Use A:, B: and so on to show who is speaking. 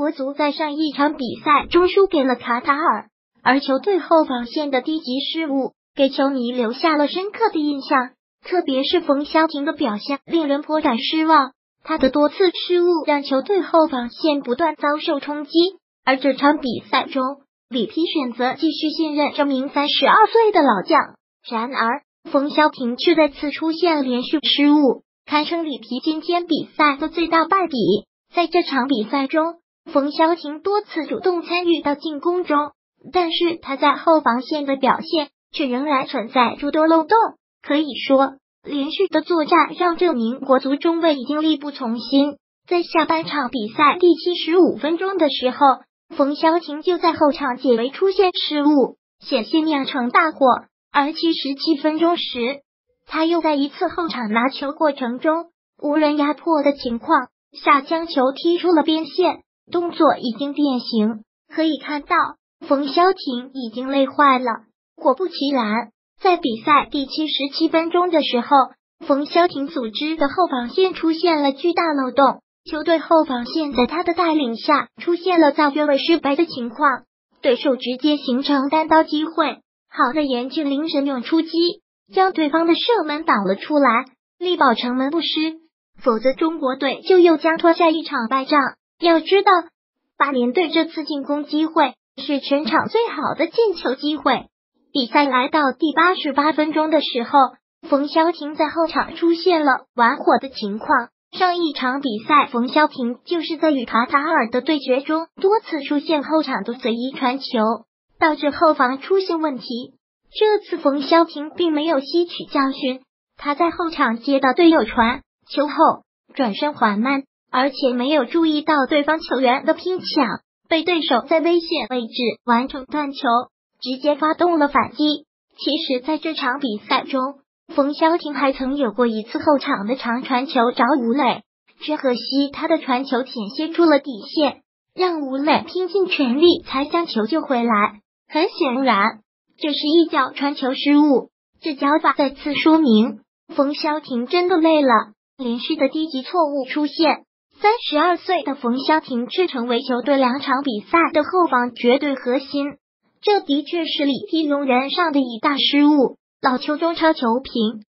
A: 国足在上一场比赛中输给了卡塔尔，而球队后防线的低级失误给球迷留下了深刻的印象。特别是冯潇霆的表现令人颇感失望，他的多次失误让球队后防线不断遭受冲击。而这场比赛中，里皮选择继续信任这名三十二岁的老将，然而冯潇霆却再次出现连续失误，堪称里皮今天比赛的最大败笔。在这场比赛中，冯潇霆多次主动参与到进攻中，但是他在后防线的表现却仍然存在诸多漏洞。可以说，连续的作战让这名国足中卫已经力不从心。在下半场比赛第七十五分钟的时候，冯潇霆就在后场解围出现失误，险些酿成大祸。而七十七分钟时，他又在一次后场拿球过程中无人压迫的情况下将球踢出了边线，动作已经变形。可以看到，冯潇霆已经累坏了。果不其然。在比赛第七十七分钟的时候，冯潇霆组织的后防线出现了巨大漏洞，球队后防线在他的带领下出现了造越位失败的情况，对手直接形成单刀机会。好在严俊凌神勇出击，将对方的射门挡了出来，力保城门不失，否则中国队就又将拖下一场败仗。要知道，八连队这次进攻机会是全场最好的进球机会。比赛来到第八十八分钟的时候，冯潇霆在后场出现了玩火的情况。上一场比赛，冯潇霆就是在与卡塔尔的对决中多次出现后场的随意传球，导致后防出现问题。这次冯潇霆并没有吸取教训，他在后场接到队友传球后转身缓慢，而且没有注意到对方球员的拼抢，被对手在危险位置完成断球。直接发动了反击。其实，在这场比赛中，冯潇霆还曾有过一次后场的长传球找吴磊，只可惜他的传球险些出了底线，让吴磊拼尽全力才将球救回来。很显然，这是一脚传球失误。这脚法再次说明，冯潇霆真的累了。连续的低级错误出现，三十二岁的冯潇霆却成为球队两场比赛的后防绝对核心。这的确是里皮容人上的一大失误。老邱中超球评：